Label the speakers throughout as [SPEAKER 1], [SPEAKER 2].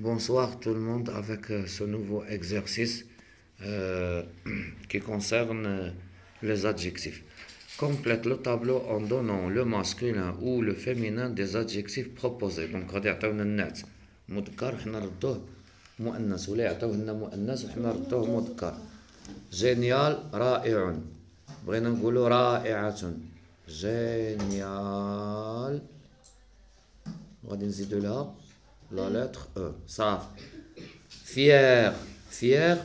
[SPEAKER 1] Bonsoir tout le monde avec euh, ce nouveau exercice euh, qui concerne euh, les adjectifs. Complète le tableau en donnant le masculin ou le féminin des adjectifs proposés. Donc غادي يعطيونا النعت مذكر حنا نردوه مؤنث ولا يعطيوه لنا مؤنث وحنا نردوه مذكر. جينيال رائع بغينا نقولوا رائعة جينيال غادي نزيدو لها la lettre e صافي fière fière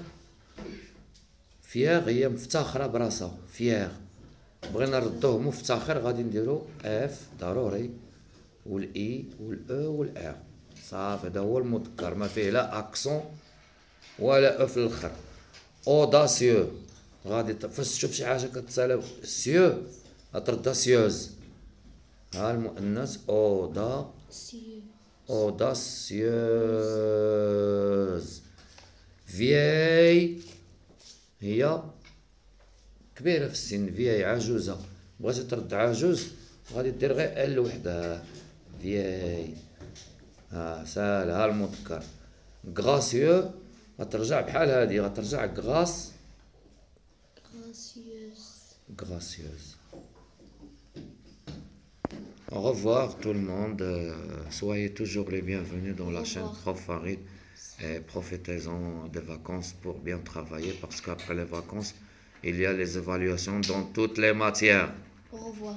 [SPEAKER 1] fière هي مفتخرة براسها. fière بغينا نردوه مفتخر غادي نديرو F ضروري. وال i وال e وال r صافي هذا هو المذكر. ما فيه لا accent ولا e في الآخر. audacieux غادي فاش تشوف شي حاجة كتسالى cieux غتردها cieuse ها المؤنث.
[SPEAKER 2] audacieux
[SPEAKER 1] audacieuse vieille هي كبيرة في السن. vieille عجوزة. بغيتي ترد عجوز غادي دير غير L وحدها. vieil ها ساهل ها المذكر. gracieux غترجع بحال هادي غترجع gracieuse
[SPEAKER 2] غراسيوس
[SPEAKER 1] gracieuse. Au revoir tout le monde. Euh, Soyez toujours les bienvenus dans la chaîne
[SPEAKER 2] revoir.
[SPEAKER 1] Prof Farid. Et profitez-en des vacances pour bien travailler parce qu'après les vacances, il y a les évaluations dans toutes les matières.
[SPEAKER 2] Au revoir.